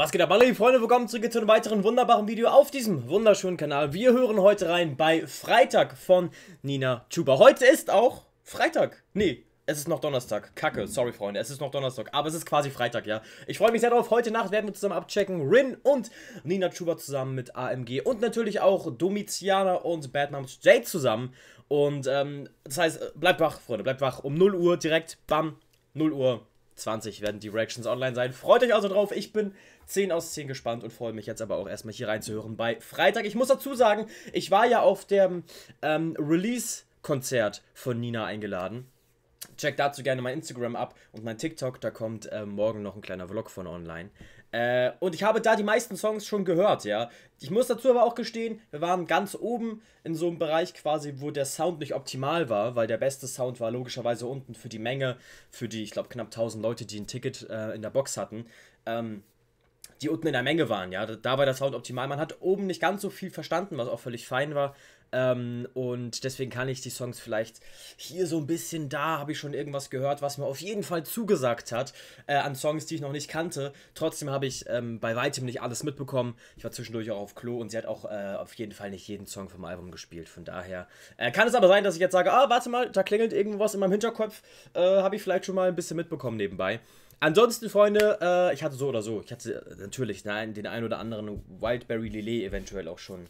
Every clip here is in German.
Was geht ab, meine lieben Freunde? Willkommen zurück zu einem weiteren wunderbaren Video auf diesem wunderschönen Kanal. Wir hören heute rein bei Freitag von Nina Chuba. Heute ist auch Freitag. Nee, es ist noch Donnerstag. Kacke, sorry Freunde, es ist noch Donnerstag. Aber es ist quasi Freitag, ja. Ich freue mich sehr darauf. Heute Nacht werden wir zusammen abchecken. Rin und Nina Chuba zusammen mit AMG. Und natürlich auch Domitiana und Bad Moms Jade zusammen. Und ähm, das heißt, bleibt wach, Freunde, bleibt wach. Um 0 Uhr direkt, bam, 0 Uhr 20 werden die Reactions online sein. Freut euch also drauf. Ich bin 10 aus 10 gespannt und freue mich jetzt aber auch erstmal hier reinzuhören bei Freitag. Ich muss dazu sagen, ich war ja auf dem ähm, Release-Konzert von Nina eingeladen. Check dazu gerne mein Instagram ab und mein TikTok. Da kommt äh, morgen noch ein kleiner Vlog von online. Äh, und ich habe da die meisten Songs schon gehört, ja. Ich muss dazu aber auch gestehen, wir waren ganz oben in so einem Bereich quasi, wo der Sound nicht optimal war, weil der beste Sound war logischerweise unten für die Menge, für die, ich glaube, knapp 1000 Leute, die ein Ticket äh, in der Box hatten. Ähm, die unten in der Menge waren, ja. Da war der Sound optimal. Man hat oben nicht ganz so viel verstanden, was auch völlig fein war. Ähm, und deswegen kann ich die Songs vielleicht hier so ein bisschen, da habe ich schon irgendwas gehört, was mir auf jeden Fall zugesagt hat äh, an Songs, die ich noch nicht kannte. Trotzdem habe ich ähm, bei weitem nicht alles mitbekommen. Ich war zwischendurch auch auf Klo und sie hat auch äh, auf jeden Fall nicht jeden Song vom Album gespielt. Von daher äh, kann es aber sein, dass ich jetzt sage, ah, warte mal, da klingelt irgendwas in meinem Hinterkopf. Äh, habe ich vielleicht schon mal ein bisschen mitbekommen nebenbei. Ansonsten, Freunde, äh, ich hatte so oder so, ich hatte natürlich nein, den ein oder anderen Wildberry Lillet eventuell auch schon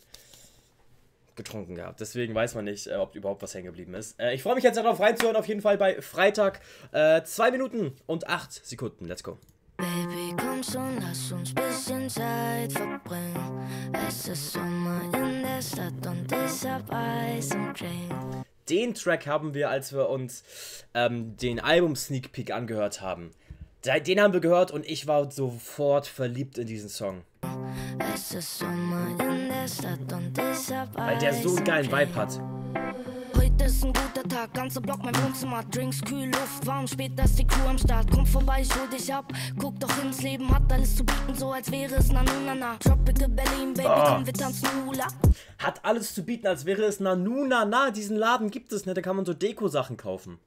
getrunken gehabt. Deswegen weiß man nicht, äh, ob überhaupt was hängen geblieben ist. Äh, ich freue mich jetzt darauf reinzuhören, auf jeden Fall bei Freitag. Äh, zwei Minuten und acht Sekunden. Let's go. Baby, komm schon, lass uns bisschen Zeit verbringen. Es ist Sommer in der Stadt und ich hab Eis im Drink. Den Track haben wir, als wir uns ähm, den Album-Sneak Peek angehört haben. Den haben wir gehört und ich war sofort verliebt in diesen Song. Es ist Sommer in der Stadt und ich hab Weil der so einen geilen Vibe hat. Heute ist ein guter Tag, ganze Block mein Wohnzimmer, Drinks, kühl, Luft, warm, später ist die Crew am Start. Komm vorbei, ich hol dich ab, guck doch ins Leben, hat alles zu bieten, so als wäre es Nanunana. Tropical Berlin, Baby, oh. komm, wir tanzen Hula. Hat alles zu bieten, als wäre es Nanunana. Diesen Laden gibt es nicht, da kann man so Deko-Sachen kaufen.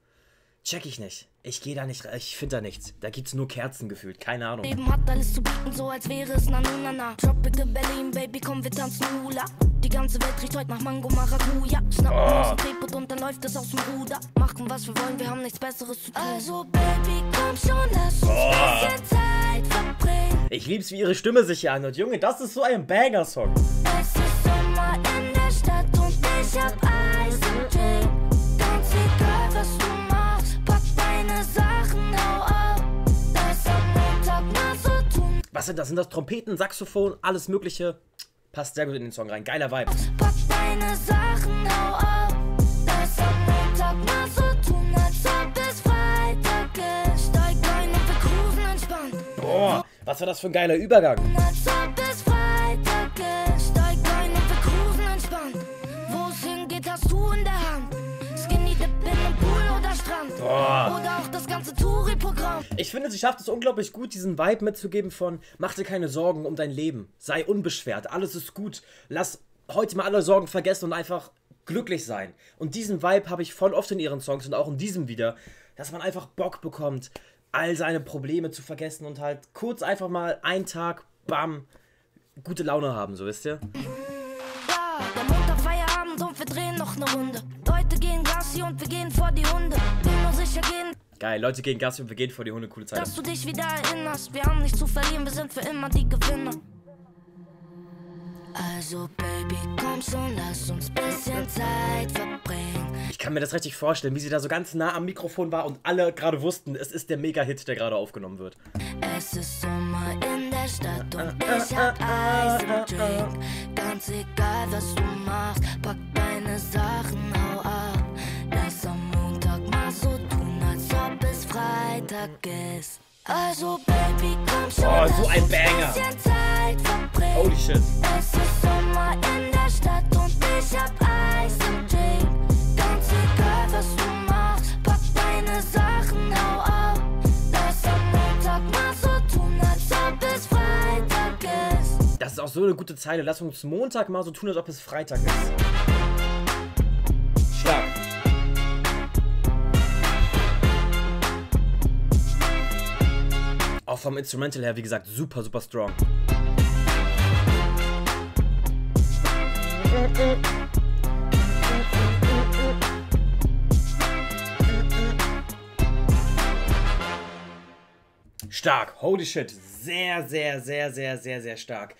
Check ich nicht. Ich gehe da nicht, ich finde da nichts. Da gibt's nur Kerzen gefühlt, keine Ahnung. Leben hat alles zu bieten, so als wäre es na na na. Tropical Berlin, Baby, komm, wir tanzen Hula. Die ganze Welt riecht heute nach Mango Maracuja. Schnappen oh. aus dem Drehput und dann läuft es aus dem Ruder. Machen was wir wollen, wir haben nichts besseres zu tun. Also, Baby, komm schon, lass uns oh. bisschen Zeit verbringen. Ich lieb's, wie ihre Stimme sich hier anhört. Junge, das ist so ein Banger-Song. Es ist Sommer in der Stadt und ich hab sind das? Sind das Trompeten, Saxophon, alles Mögliche? Passt sehr gut in den Song rein. Geiler Vibe. Pack deine Sachen, hau ab. Lass am Montag mal so tun, als ob es Freitag ist. Steig ein und wir cruisen entspannt. Boah, was war das für ein geiler Übergang? Als ob es Freitag ist. Steig ein und wir cruisen entspannt. Wo es hingeht, hast du in der Hand. Skinny Dip in einem Pool oder Strand. Boah. Ganze Touri-Programm. Ich finde, sie schafft es unglaublich gut, diesen Vibe mitzugeben von mach dir keine Sorgen um dein Leben. Sei unbeschwert, alles ist gut. Lass heute mal alle Sorgen vergessen und einfach glücklich sein. Und diesen Vibe habe ich voll oft in ihren Songs und auch in diesem wieder, dass man einfach Bock bekommt, all seine Probleme zu vergessen und halt kurz einfach mal einen Tag, bam, gute Laune haben, so wisst ihr? Ja, der Montag Feierabend und wir drehen noch eine Runde. Leute gehen Gassi und wir gehen vor die Hunde. Will nur sicher gehen. Geil, Leute gehen Gassi und wir gehen vor die Hunde. Coole Zeit. Dass du dich wieder erinnerst, wir haben nichts zu verlieren, wir sind für immer die Gewinner. Also Baby, komm schon, lass uns bisschen Zeit verbringen. Ich kann mir das richtig vorstellen, wie sie da so ganz nah am Mikrofon war und alle gerade wussten, es ist der Mega-Hit, der gerade aufgenommen wird. Es ist Sommer in der Stadt und ich hab Eis im Drink. Ganz egal, was du machst, pack deine Sachen, hau Freitag ist. Also Baby, komm schon, oh, so ein Banger. Holy shit. Es ist Sommer in der Stadt und ich hab Eis im Drink. Ganz egal, was du machst, pack deine Sachen, hau ab. Lass am Montag mal so tun, als ob es Freitag ist. Das ist auch so eine gute Zeile. Lass uns Montag mal so tun, als ob es Freitag ist. Auch vom Instrumental her, wie gesagt, super, super strong. Stark, holy shit. Sehr, sehr, sehr, sehr, sehr, sehr stark.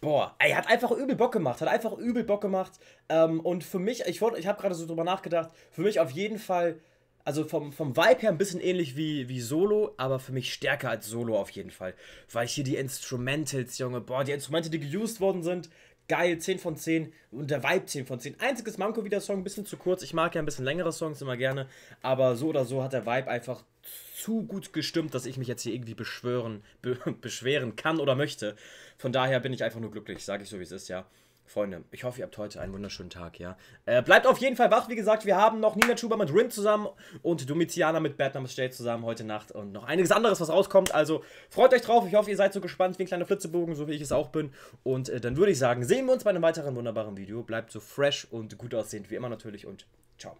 Boah, ey, hat einfach übel Bock gemacht, hat einfach übel Bock gemacht. Ähm, und für mich, ich, ich habe gerade so drüber nachgedacht, für mich auf jeden Fall, also vom, vom Vibe her ein bisschen ähnlich wie, wie Solo, aber für mich stärker als Solo auf jeden Fall. Weil hier die Instrumentals, Junge, boah, die Instrumente, die geused worden sind, geil, 10 von 10 und der Vibe 10 von 10. Einziges Manko wie der Song, ein bisschen zu kurz. Ich mag ja ein bisschen längere Songs immer gerne, aber so oder so hat der Vibe einfach zu gut gestimmt, dass ich mich jetzt hier irgendwie beschwören, be beschweren kann oder möchte. Von daher bin ich einfach nur glücklich, sage ich so wie es ist, ja. Freunde, ich hoffe, ihr habt heute einen wunderschönen Tag, ja. Äh, bleibt auf jeden Fall wach, wie gesagt, wir haben noch Nina Chuba mit Rin zusammen und Domitiana mit Bad State zusammen heute Nacht und noch einiges anderes, was rauskommt. Also freut euch drauf, ich hoffe, ihr seid so gespannt wie ein kleiner Flitzebogen, so wie ich es auch bin. Und äh, dann würde ich sagen, sehen wir uns bei einem weiteren wunderbaren Video. Bleibt so fresh und gut aussehend wie immer natürlich und ciao.